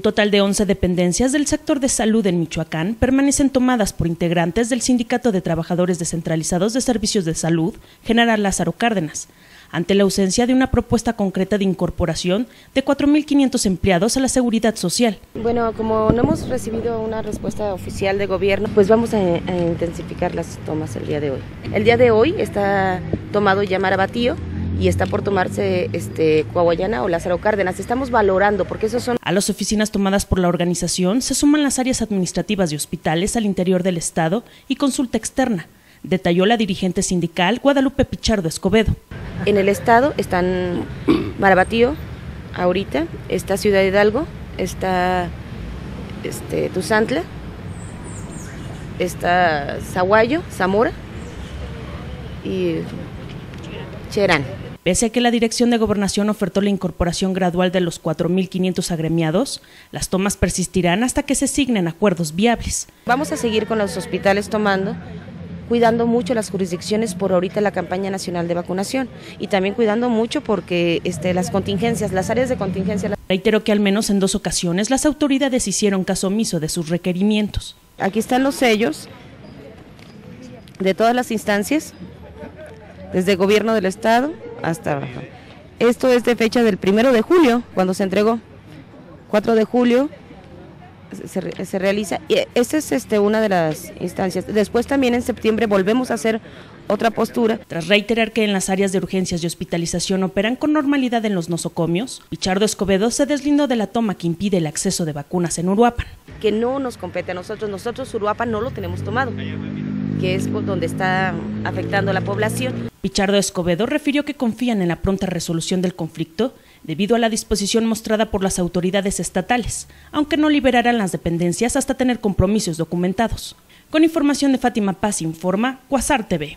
total de 11 dependencias del sector de salud en Michoacán permanecen tomadas por integrantes del Sindicato de Trabajadores Descentralizados de Servicios de Salud, General Lázaro Cárdenas, ante la ausencia de una propuesta concreta de incorporación de 4.500 empleados a la seguridad social. Bueno, como no hemos recibido una respuesta oficial de gobierno, pues vamos a, a intensificar las tomas el día de hoy. El día de hoy está tomado ya Marabatío, y está por tomarse este Coahuayana o Lázaro Cárdenas. Estamos valorando porque esos son A las oficinas tomadas por la organización se suman las áreas administrativas de hospitales al interior del estado y consulta externa, detalló la dirigente sindical Guadalupe Pichardo Escobedo. En el estado están Marabatío, ahorita, está Ciudad Hidalgo, está este, Tuzantla, está Zaguayo, Zamora y Cherán. Pese a que la Dirección de Gobernación ofertó la incorporación gradual de los 4.500 agremiados, las tomas persistirán hasta que se signen acuerdos viables. Vamos a seguir con los hospitales tomando, cuidando mucho las jurisdicciones por ahorita la campaña nacional de vacunación y también cuidando mucho porque este, las contingencias, las áreas de contingencia. Reiteró que al menos en dos ocasiones las autoridades hicieron caso omiso de sus requerimientos. Aquí están los sellos de todas las instancias, desde gobierno del estado hasta abajo. Esto es de fecha del primero de julio, cuando se entregó. 4 de julio se, se realiza. Y esta es este, una de las instancias. Después también en septiembre volvemos a hacer otra postura. Tras reiterar que en las áreas de urgencias y hospitalización operan con normalidad en los nosocomios, Pichardo Escobedo se deslindó de la toma que impide el acceso de vacunas en Uruapan. Que no nos compete a nosotros, nosotros Uruapan no lo tenemos tomado, que es donde está afectando la población. Pichardo Escobedo refirió que confían en la pronta resolución del conflicto debido a la disposición mostrada por las autoridades estatales, aunque no liberarán las dependencias hasta tener compromisos documentados. Con información de Fátima Paz informa Cuasar TV.